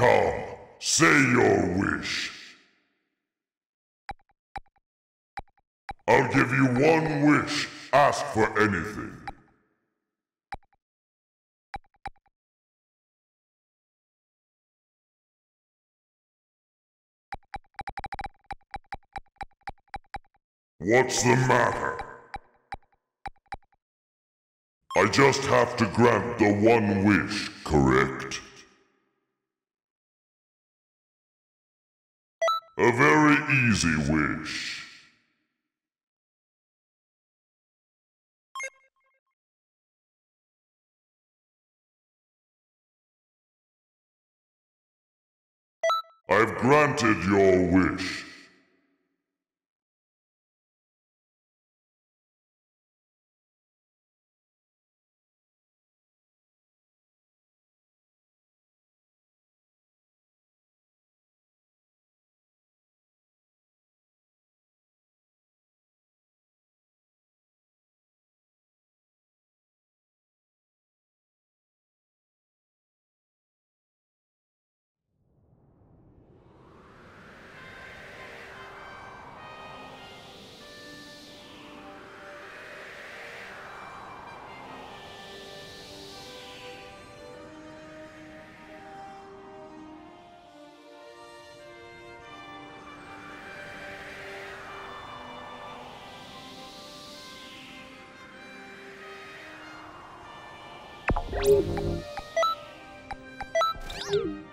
Come, say your wish. I'll give you one wish. Ask for anything. What's the matter? I just have to grant the one wish, correct? A very easy wish. I've granted your wish. Thank you